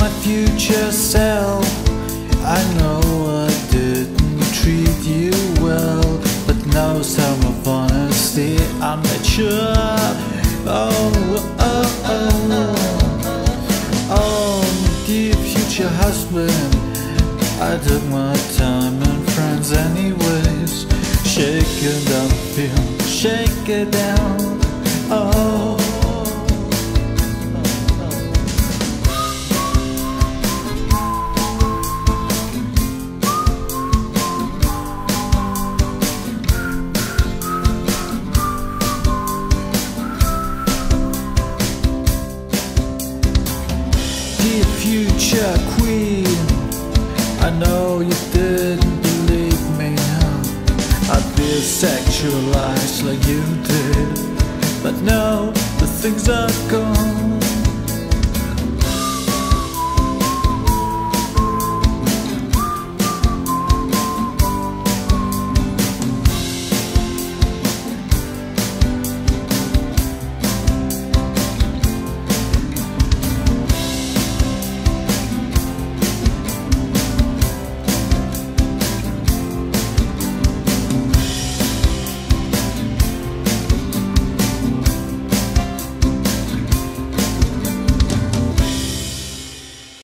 my future self. I know I didn't treat you well, but no some of honesty. I'm not sure. Oh, oh, oh, oh, dear future husband. I took my time and friends, anyways. Shake it down, feel, shake it down. Future queen, I know you didn't believe me. I'd be sexualized like you did, but now the things are gone.